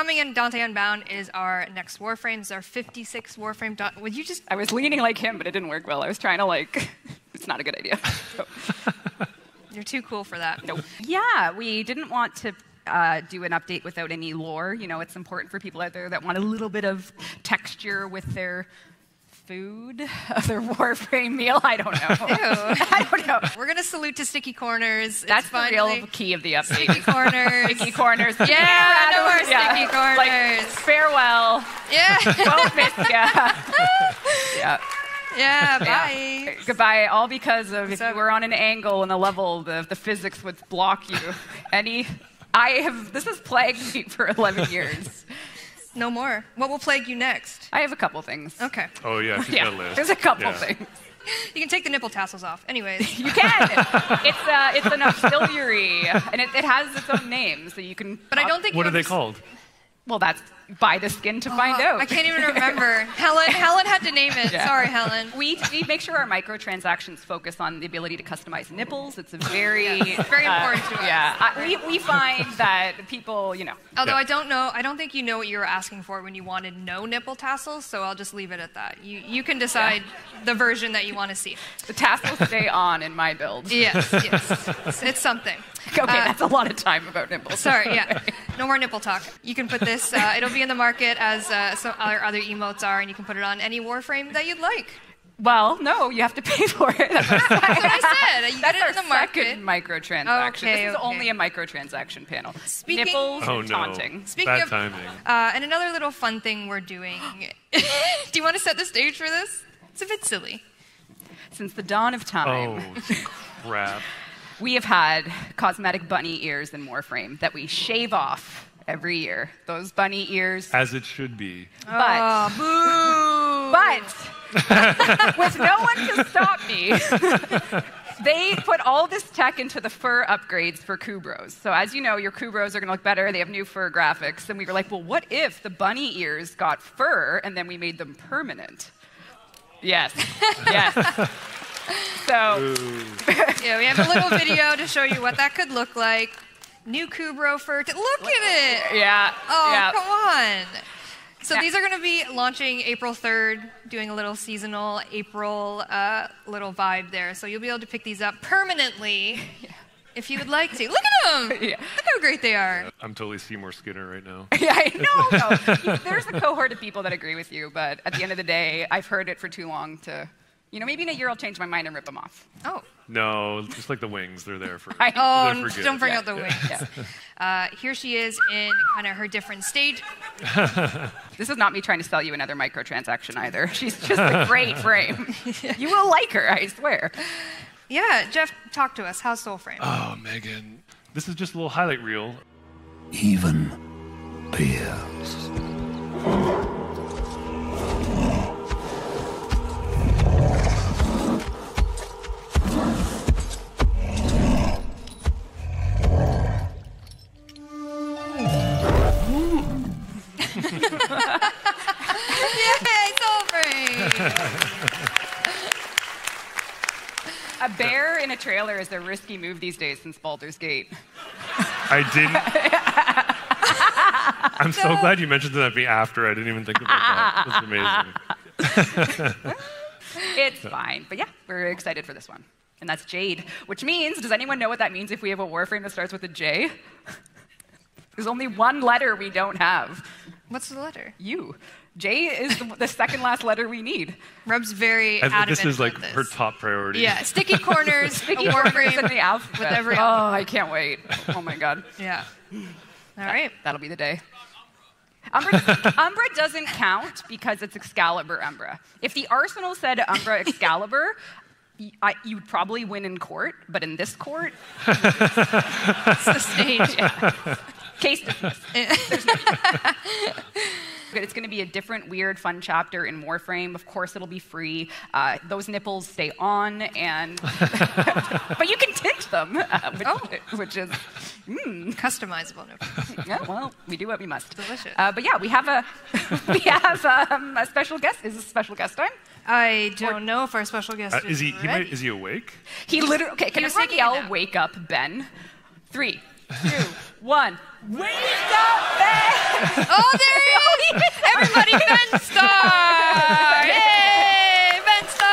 coming in Dante Unbound is our next Warframes, our 56 Warframe. Da- Would you just? I was leaning like him, but it didn't work well. I was trying to like. it's not a good idea. So, You're too cool for that. nope. Yeah, we didn't want to. Uh, do an update without any lore. You know, it's important for people out there that want a little bit of texture with their food, of their Warframe meal. I don't know. I don't know. We're gonna salute to Sticky Corners. That's it's the finally real key of the update. Sticky Corners. Sticky corners. Yeah, no more Yeah. sticky corners. Like, farewell. Yeah, Won't miss ya. yeah. yeah. Bye. Yeah. Goodbye. All because of if So- you were on an angle in a level, the, the physics would block you. Any, I have. This has plagued me for 11 years. No more. What will plague you next? I have a couple things. Okay. Oh yeah, she's Yeah, got a list. there's a couple Yeah. things. You can take the nipple tassels off. Anyways. You can. it's a, it's an auxiliary, and it, it has its own name, so you can. But I don't think What you are they called? Well, that's by the skin to find Oh, out. I can't even remember. Helen. Helen had to name it. Yeah. Sorry, Helen. We, we make sure our microtransactions focus on the ability to customize nipples. It's a very It's very uh, important to us. Yeah, I, we, we find that people, you know, Although Yeah. I don't know, I don't think you know what you were asking for when you wanted no nipple tassels. So I'll just leave it at that. You you can decide the version that you want to see. the tassels stay on in my build. Yes, yes. It's, it's something. Okay, Uh, that's a lot of time about nipples. Sorry, yeah. No more nipple talk. You can put this, uh, it'll be in the market as uh, some other, other emotes are, and you can put it on any Warframe that you'd like. Well, no, you have to pay for it. That's, That's what I said. You that's get it in the market. second microtransaction. Okay, this is okay. only a microtransaction panel. Speaking- Nipples Oh and no. taunting. Speaking Bad of- timing. Uh, and another little fun thing we're doing. Do you want to set the stage for this? It's a bit silly. Since the dawn of time, Oh crap. we have had cosmetic bunny ears in Warframe that we shave off every year. Those bunny ears. As it should be. But, Boo! but with no one to stop me, they put all this tech into the fur upgrades for Kubrows. So as you know, your Kubrows are going to look better. They have new fur graphics. And we were like, well, what if the bunny ears got fur and then we made them permanent? Yes. Yes. so Yeah, we have a little video to show you what that could look like. New Kubrow fur. T- look at it! yeah. Oh, yeah. come on. So Yeah. these are going to be launching April 3rd, doing a little seasonal April uh, little vibe there. So you'll be able to pick these up permanently if you would like to. Look at them! Yeah. Look how great they are. I'm totally Seymour Skinner right now. Yeah, I know. No. There's a cohort of people that agree with you, but at the end of the day, I've heard it for too long to, you know, maybe in a year I'll change my mind and rip them off. Oh. No, just like the wings, they're there for. I- Oh, They're for good. don't bring Yeah. out the wings. Yeah. Uh, here she is in kind of her different stage. This is not me trying to sell you another microtransaction either. She's just a great frame. You will like her, I swear. Yeah, Geoff, talk to us. How's Soulframe? Oh, Megan. This is just a little highlight reel. even bears. Trailer is a risky move these days since Baldur's Gate. I didn't. I'm so glad you mentioned that me after. I didn't even think about that. That's amazing. It's fine. But yeah, we're excited for this one. And that's Jade, which means, does anyone know what that means if we have a Warframe that starts with a J? There's only one letter we don't have. What's the letter? You. J is the, the second last letter we need. Reb's very I adamant think this is like this. her top priority. Yeah, sticky corners, Sticky a corners Warframe in the alphabet. with every. Oh, I can't wait. Oh my god. Yeah. All right. That'll be the day. Umbra, Umbra doesn't count because it's Excalibur Umbra. If the Arsenal said Umbra Excalibur, y- I, you would probably win in court, but in this court, It's the stage. case dismissed. There's no- But It's going to be a different, weird, fun chapter in Warframe. Of course, it'll be free. Uh, those nipples stay on, and but you can tint them, uh, which, Oh. which is Customizable. No. yeah. Well, we do what we must. Delicious. Uh, but yeah, we have a we have um, a special guest. Is this special guest time? I don't know if our special guest Uh, is he? he ready. might, is he awake? He literally. Okay, can was everyone taking a yell "Wake up, Ben"? Three, two, one. Wake up, Ben! Oh, there he is! Everybody, Ben Starr! Yay, Ben Starr!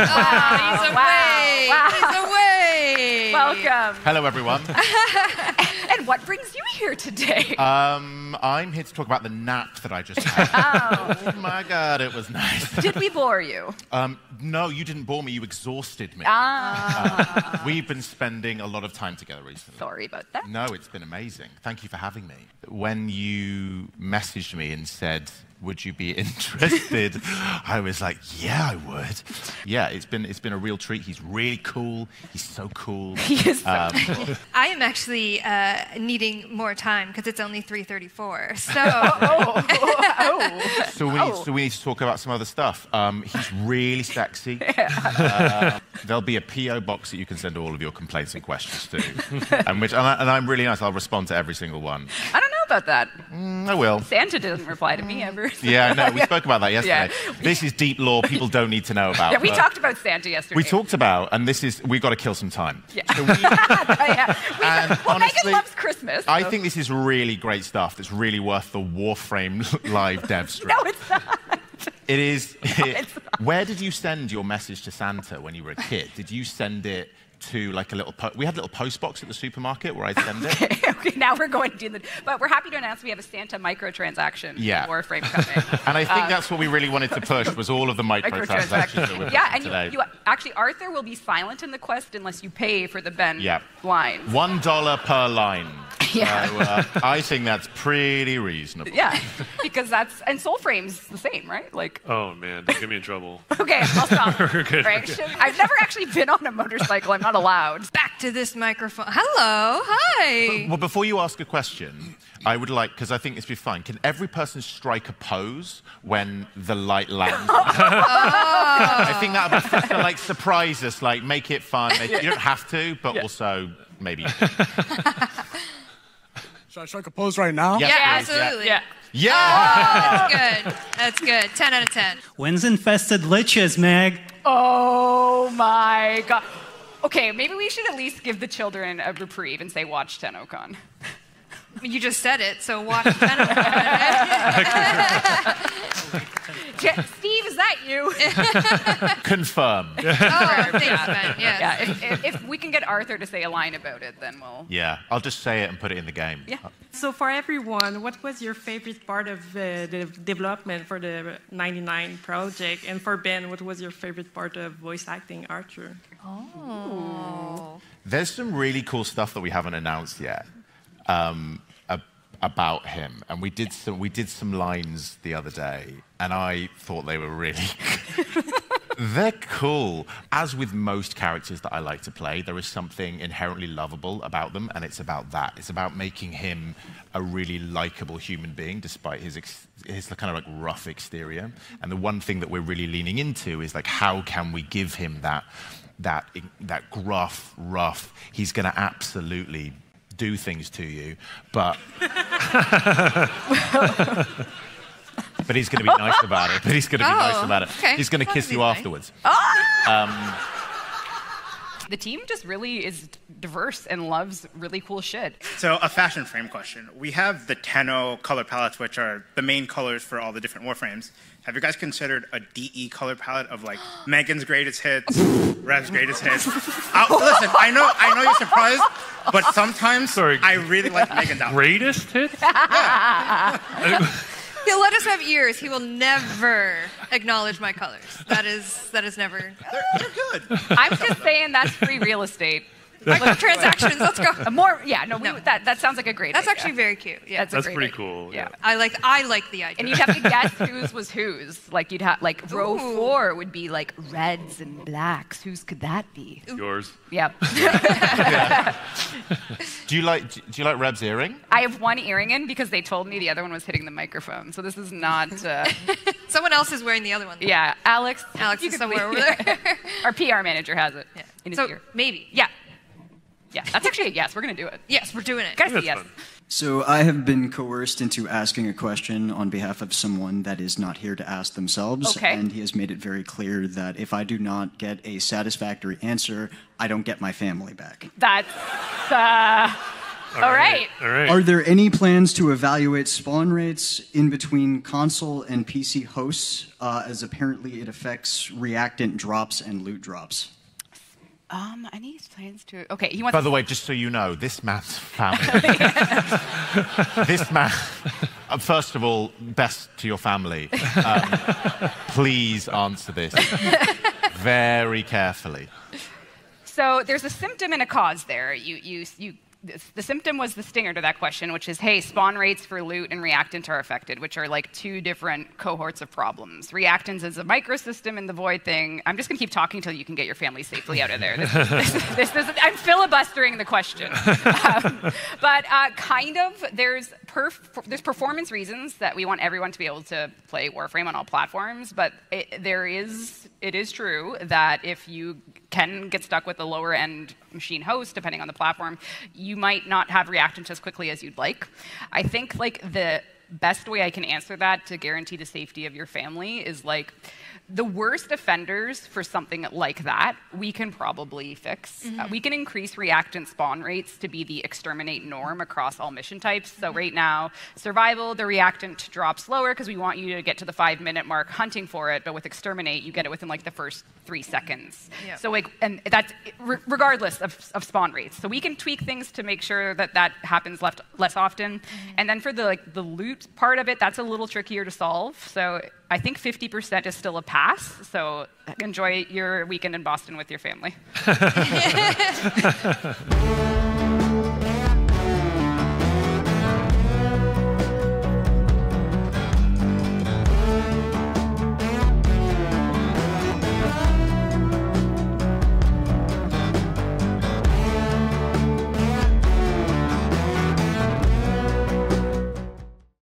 Ah, he's away. Wow. He's away. Welcome. Hello, everyone. And what brings you here today? um, I'm here to talk about the nap that I just had. oh my god, it was nice. Did we bore you? Um, no, you didn't bore me. You exhausted me. Ah, We've been spending a lot of time together recently. sorry about that. No, it's been amazing. Thank you for having me. When you messaged me and said, "Would you be interested?" I was like, "Yeah, I would." Yeah, it's been it's been a real treat. He's really cool. He's so cool. He is so Um, I am actually uh, needing more time because it's only 3:34. So oh, oh. So we, Oh. so we need to talk about some other stuff. Um, he's really sexy. Uh, there'll be a PO box that you can send all of your complaints and questions to, and which and, I, and I'm really nice. I'll respond to every single one. I don't know about that. Mm, I will. Santa didn't reply to me ever. Yeah, no, we spoke about that yesterday. Yeah. This is deep law people don't need to know about. Yeah, we talked about Santa yesterday. We talked about, and this is we've got to kill some time. Yeah. So we, yeah. We, And well, honestly, Megan loves Christmas. I think this is really great stuff. That's really worth the Warframe live dev stream. No, it's not. It is. it's not. Where did you send your message to Santa when you were a kid? Did you send it to like a little? Po- we had a little post box at the supermarket where I'd send it. okay, now we're going to do the. But we're happy to announce we have a Santa microtransaction Yeah. Warframe coming. And I think uh, that's what we really wanted to push was all of the microtransactions that we're yeah, and you, today. you actually Arthur will be silent in the quest unless you pay for the Ben Yeah. line. One dollar per line. Yeah. So, uh, I think that's pretty reasonable. Yeah, because that's and Soulframe's the same, right? Like, Oh man, don't get me in trouble. okay, I'll stop. We're good, we're Right? I've never actually been on a motorcycle. I'm not allowed. back to this microphone. Hello, hi. Well, before you ask a question, I would like, because I think this would be fun, can every person strike a pose when the light lands? I think that would be just to like surprise us, like make it fun. You don't have to, but Yeah. also maybe. Should I strike a pose right now? Yes, Yeah, absolutely. Yeah. Yeah. Oh, that's good. That's good. 10 out of 10. When's infested liches, Meg? Oh my god. Okay, maybe we should at least give the children a reprieve and say watch TennoCon. You just said it, so watch 10 out of 10. Je- Steve, is that you? Confirm. Oh, thanks, Ben. Yes. yeah, if, if, if we can get Arthur to say a line about it, then we'll. Yeah, I'll just say it and put it in the game. Yeah. So for everyone, what was your favorite part of uh, the development for the 99 project? And for Ben, what was your favorite part of voice acting Arthur? Oh. There's some really cool stuff that we haven't announced yet um, ab- about him, and we did some we did some lines the other day, and I thought they were really. They're cool. As with most characters that I like to play, there is something inherently lovable about them, and it's about that. It's about making him a really likable human being, despite his ex- his kind of like rough exterior. And the one thing that we're really leaning into is like, how can we give him that that that gruff, rough? He's going to absolutely do things to you, but but he's going to be nice about it. But he's going to be oh, nice Oh, about it. okay. He's going to kiss you nice. afterwards. Ah! Um, The team just really is diverse and loves really cool shit. So a fashion frame question. We have the Tenno color palettes, which are the main colors for all the different warframes. Have you guys considered a DE color palette of like Megan's greatest hits, Reb's greatest hits? Uh, listen, I know, I know you're surprised, but sometimes Sorry. I really like Megan's outfit. Greatest hits? He'll let us have ears. He will never acknowledge my colors. That is that is never. They're, they're good. I'm just saying that's free real estate. Microtransactions. Let's go. More, yeah, no, we, No. that, that sounds like a great That's idea. actually very cute. Yeah. That's a That's great pretty idea. cool. Yeah. I like I like the idea. And you'd have to guess whose was whose. Like you'd have like row Ooh. four would be like reds and blacks. Whose could that be? Yours. Yep. Do you like do you like Reb's earring? I have one earring in because they told me the other one was hitting the microphone. So this is not. Uh, Someone else is wearing the other one. yeah, Alex. Alex you is could somewhere be- over there. Our PR manager has it in his So ear. maybe. Yeah. Yeah, that's actually a yes. We're gonna do it. Yes, we're doing it. Gotta say That's yes. fun. So I have been coerced into asking a question on behalf of someone that is not here to ask themselves. Okay. And he has made it very clear that if I do not get a satisfactory answer, I don't get my family back. That's. Uh, all right. All right. Are there any plans to evaluate spawn rates in between console and PC hosts, uh, as apparently it affects reactant drops and loot drops? Um, any plans to? Okay, he wants. By the way, just so you know, this man's family. this man. uh, First of all, best to your family. Um, please answer this very carefully. So there's a symptom and a cause there. You, you, you, the symptom was the stinger to that question, which is hey, spawn rates for loot and reactant are affected, which are like two different cohorts of problems. Reactants is a microsystem in the void thing. I'm just going to keep talking until you can get your family safely out of there. This, this, this, I'm filibustering the question. Um, but uh, kind of, there's, perf- there's performance reasons that we want everyone to be able to play Warframe on all platforms, but it, there is, it is true that if you can get stuck with a lower end machine host, depending on the platform, might not have reactant as quickly as you'd like. I think like the best way I can answer that to guarantee the safety of your family is like the worst offenders for something like that, we can probably fix. Uh, mm-hmm. we can increase reactant spawn rates to be the exterminate norm across all mission types. So, mm-hmm. right now, survival, the reactant drops lower because we want you to get to the five minute mark hunting for it, but with exterminate, you get it within like the first three seconds. Yeah. So, like, and that's re- regardless of, of spawn rates. So, we can tweak things to make sure that that happens left, less often. Mm-hmm. And then for the like the loot part of it, that's a little trickier to solve. So, I think 50% is still a pass. So, enjoy your weekend in Boston with your family.